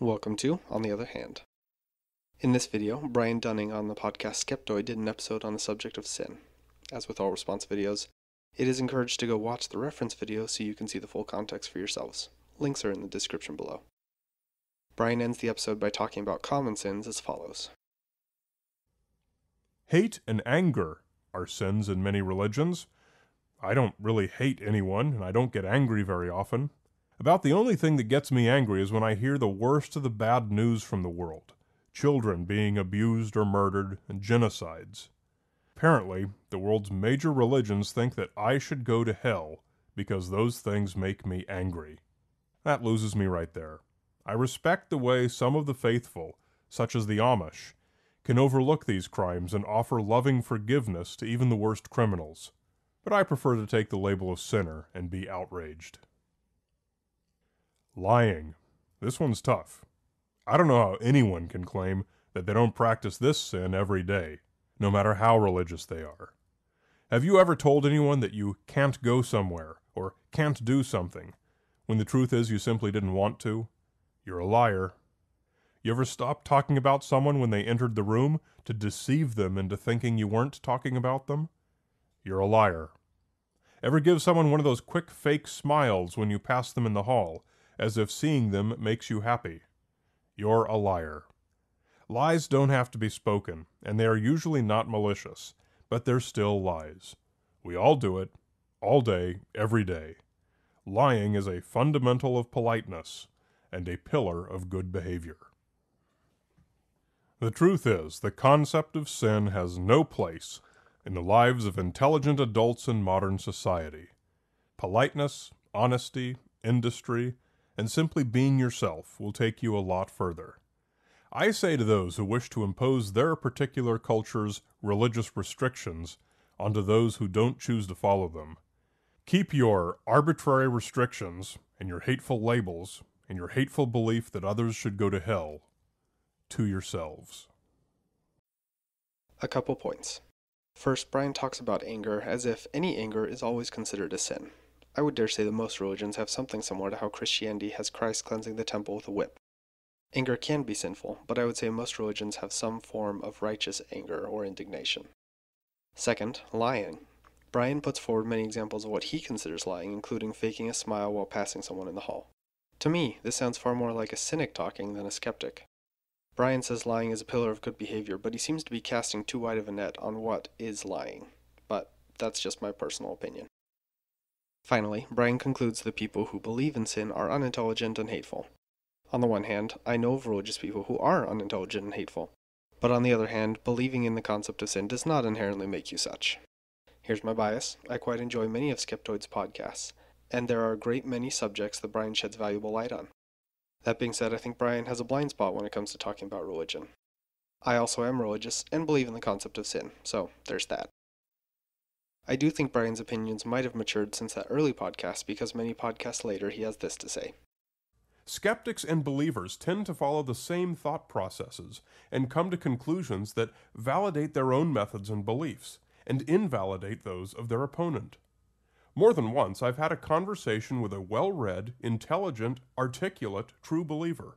Welcome to On the Other Hand. In this video, Brian Dunning on the podcast Skeptoid did an episode on the subject of sin. As with all response videos, it is encouraged to go watch the reference video so you can see the full context for yourselves. Links are in the description below. Brian ends the episode by talking about common sins as follows Hate and anger are sins in many religions. I don't really hate anyone, and I don't get angry very often. About the only thing that gets me angry is when I hear the worst of the bad news from the world children being abused or murdered, and genocides. Apparently, the world's major religions think that I should go to hell because those things make me angry. That loses me right there. I respect the way some of the faithful, such as the Amish, can overlook these crimes and offer loving forgiveness to even the worst criminals. But I prefer to take the label of sinner and be outraged. Lying. This one's tough. I don't know how anyone can claim that they don't practice this sin every day, no matter how religious they are. Have you ever told anyone that you can't go somewhere or can't do something when the truth is you simply didn't want to? You're a liar. You ever stop talking about someone when they entered the room to deceive them into thinking you weren't talking about them? You're a liar. Ever give someone one of those quick fake smiles when you pass them in the hall as if seeing them makes you happy. You're a liar. Lies don't have to be spoken, and they are usually not malicious, but they're still lies. We all do it, all day, every day. Lying is a fundamental of politeness and a pillar of good behavior. The truth is, the concept of sin has no place in the lives of intelligent adults in modern society. Politeness, honesty, industry, and simply being yourself will take you a lot further. I say to those who wish to impose their particular culture's religious restrictions onto those who don't choose to follow them keep your arbitrary restrictions and your hateful labels and your hateful belief that others should go to hell to yourselves. A couple points. First, Brian talks about anger as if any anger is always considered a sin. I would dare say that most religions have something similar to how Christianity has Christ cleansing the temple with a whip. Anger can be sinful, but I would say most religions have some form of righteous anger or indignation. Second, lying. Brian puts forward many examples of what he considers lying, including faking a smile while passing someone in the hall. To me, this sounds far more like a cynic talking than a skeptic. Brian says lying is a pillar of good behavior, but he seems to be casting too wide of a net on what is lying. But that's just my personal opinion. Finally, Brian concludes that people who believe in sin are unintelligent and hateful. On the one hand, I know of religious people who are unintelligent and hateful, but on the other hand, believing in the concept of sin does not inherently make you such. Here's my bias I quite enjoy many of Skeptoid's podcasts, and there are a great many subjects that Brian sheds valuable light on. That being said, I think Brian has a blind spot when it comes to talking about religion. I also am religious and believe in the concept of sin, so there's that. I do think Brian's opinions might have matured since that early podcast because many podcasts later he has this to say. Skeptics and believers tend to follow the same thought processes and come to conclusions that validate their own methods and beliefs and invalidate those of their opponent. More than once, I've had a conversation with a well read, intelligent, articulate, true believer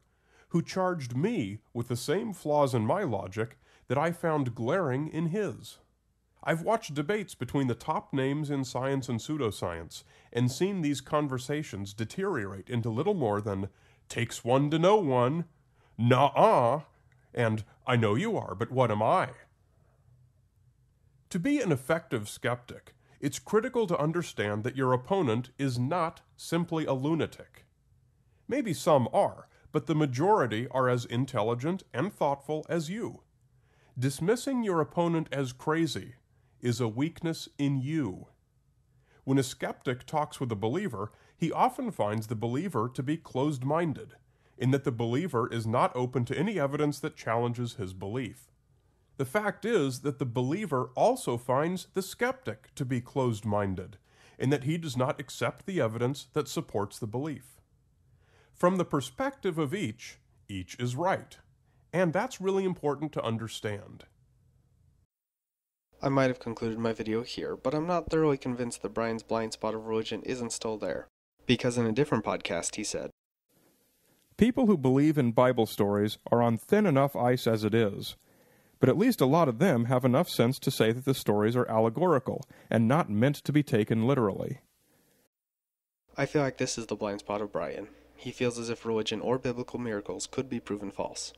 who charged me with the same flaws in my logic that I found glaring in his. I've watched debates between the top names in science and pseudoscience and seen these conversations deteriorate into little more than takes one to know one, nah-uh, and I know you are, but what am I? To be an effective skeptic, it's critical to understand that your opponent is not simply a lunatic. Maybe some are, but the majority are as intelligent and thoughtful as you. Dismissing your opponent as crazy is a weakness in you. When a skeptic talks with a believer, he often finds the believer to be closed minded, in that the believer is not open to any evidence that challenges his belief. The fact is that the believer also finds the skeptic to be closed minded, in that he does not accept the evidence that supports the belief. From the perspective of each, each is right. And that's really important to understand. I might have concluded my video here, but I'm not thoroughly convinced that Brian's blind spot of religion isn't still there. Because in a different podcast he said, People who believe in Bible stories are on thin enough ice as it is. But at least a lot of them have enough sense to say that the stories are allegorical and not meant to be taken literally. I feel like this is the blind spot of Brian. He feels as if religion or biblical miracles could be proven false.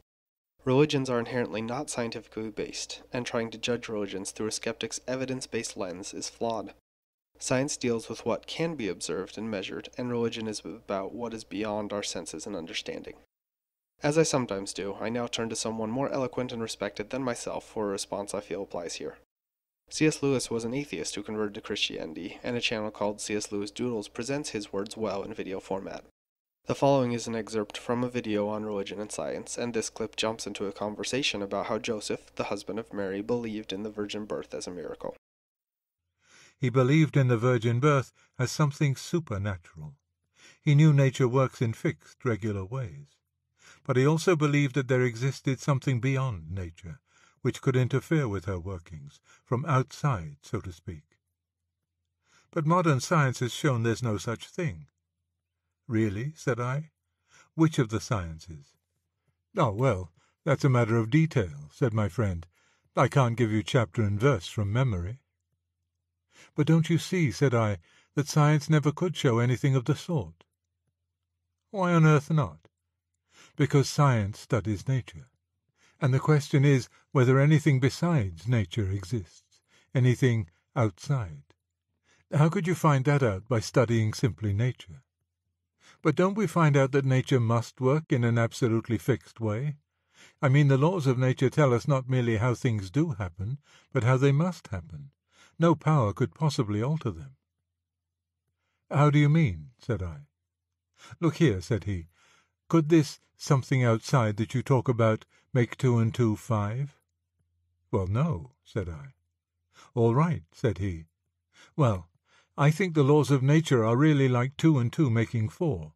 Religions are inherently not scientifically based, and trying to judge religions through a skeptic's evidence based lens is flawed. Science deals with what can be observed and measured, and religion is about what is beyond our senses and understanding. As I sometimes do, I now turn to someone more eloquent and respected than myself for a response I feel applies here. C.S. Lewis was an atheist who converted to Christianity, and a channel called C.S. Lewis Doodles presents his words well in video format. The following is an excerpt from a video on religion and science, and this clip jumps into a conversation about how Joseph, the husband of Mary, believed in the virgin birth as a miracle. He believed in the virgin birth as something supernatural. He knew nature works in fixed, regular ways. But he also believed that there existed something beyond nature, which could interfere with her workings, from outside, so to speak. But modern science has shown there's no such thing. Really? said I. Which of the sciences? Oh, well, that's a matter of detail, said my friend. I can't give you chapter and verse from memory. But don't you see, said I, that science never could show anything of the sort? Why on earth not? Because science studies nature. And the question is whether anything besides nature exists, anything outside. How could you find that out by studying simply nature? But don't we find out that nature must work in an absolutely fixed way? I mean, the laws of nature tell us not merely how things do happen, but how they must happen. No power could possibly alter them. How do you mean? said I. Look here, said he. Could this something outside that you talk about make two and two five? Well, no, said I. All right, said he. Well, I think the laws of nature are really like two and two making four.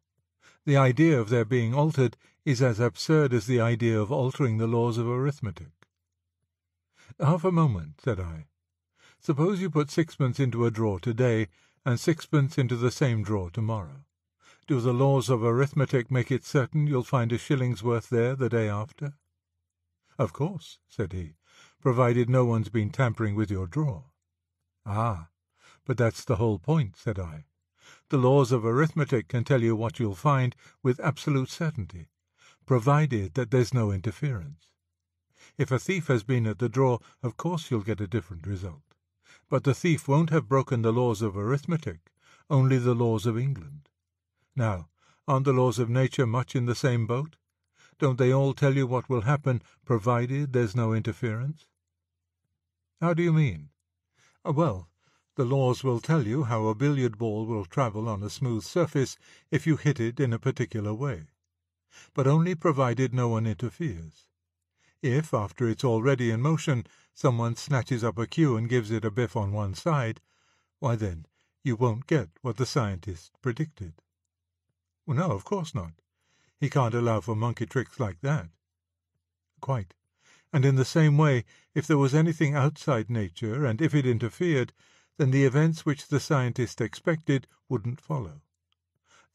The idea of their being altered is as absurd as the idea of altering the laws of arithmetic. Half a moment, said I. Suppose you put sixpence into a drawer today and sixpence into the same drawer tomorrow. Do the laws of arithmetic make it certain you'll find a shilling's worth there the day after? Of course, said he, provided no one's been tampering with your drawer. Ah, but that's the whole point, said I. The laws of arithmetic can tell you what you'll find with absolute certainty, provided that there's no interference. If a thief has been at the drawer, of course you'll get a different result. But the thief won't have broken the laws of arithmetic, only the laws of England. Now, aren't the laws of nature much in the same boat? Don't they all tell you what will happen, provided there's no interference? How do you mean? Well, the laws will tell you how a billiard ball will travel on a smooth surface if you hit it in a particular way, but only provided no one interferes. If, after it's already in motion, someone snatches up a cue and gives it a biff on one side, why then you won't get what the scientist predicted. Well, no, of course not. He can't allow for monkey tricks like that. Quite. And in the same way, if there was anything outside nature, and if it interfered, then the events which the scientist expected wouldn't follow.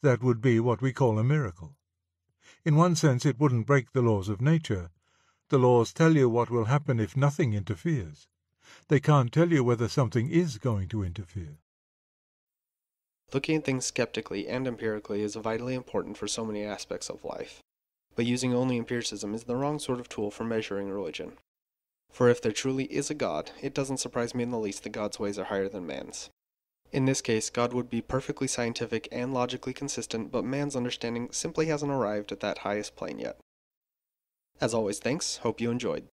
That would be what we call a miracle. In one sense, it wouldn't break the laws of nature. The laws tell you what will happen if nothing interferes. They can't tell you whether something is going to interfere. Looking at things skeptically and empirically is vitally important for so many aspects of life. But using only empiricism is the wrong sort of tool for measuring religion. For if there truly is a God, it doesn't surprise me in the least that God's ways are higher than man's. In this case, God would be perfectly scientific and logically consistent, but man's understanding simply hasn't arrived at that highest plane yet. As always, thanks. Hope you enjoyed.